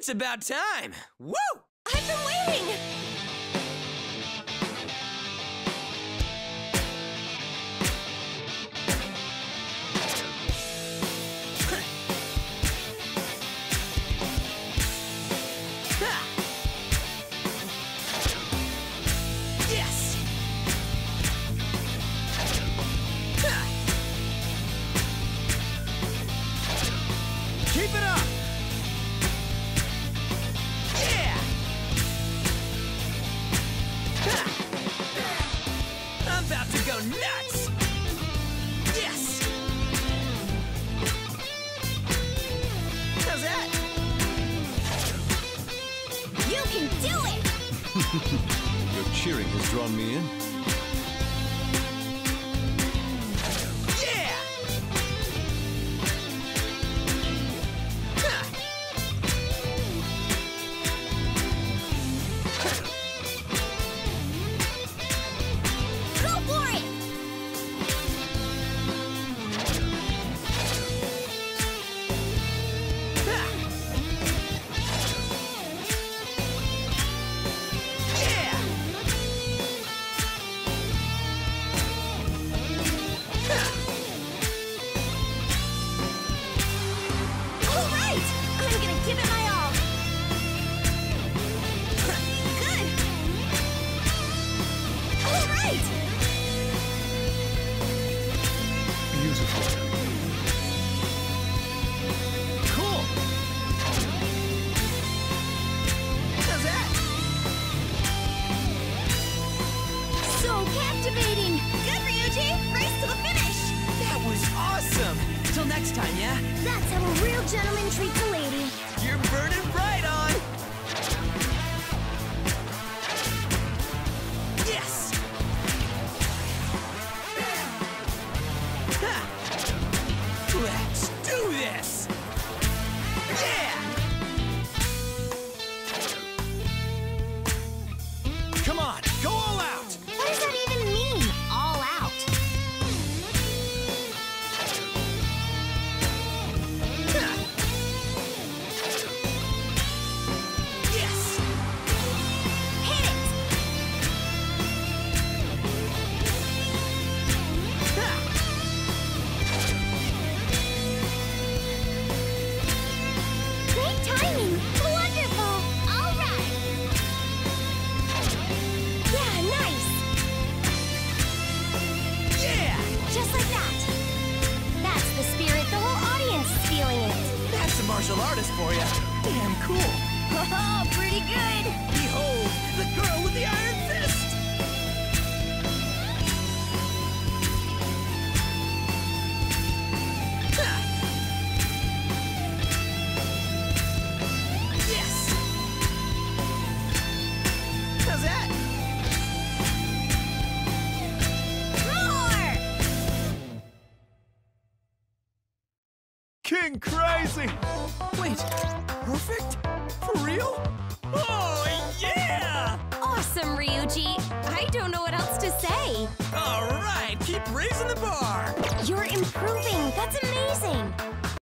It's about time. Woo! I've been waiting! Yes! Keep it up! To go nuts! Yes! How's that? You can do it! Your cheering has drawn me in. That's how a real gentleman treats artist for you. Damn cool. Oh, pretty good. Behold, the girl with the iron fist! Yes! How's that? King Crazy! Don't know what else to say. All right, keep raising the bar. You're improving. That's amazing.